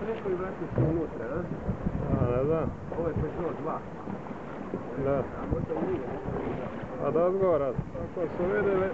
preko i vrati se unutra, da? A, da. Ovo je Peugeot 2. Da. A možda i nije. A da odgovara, ako su vidjeli,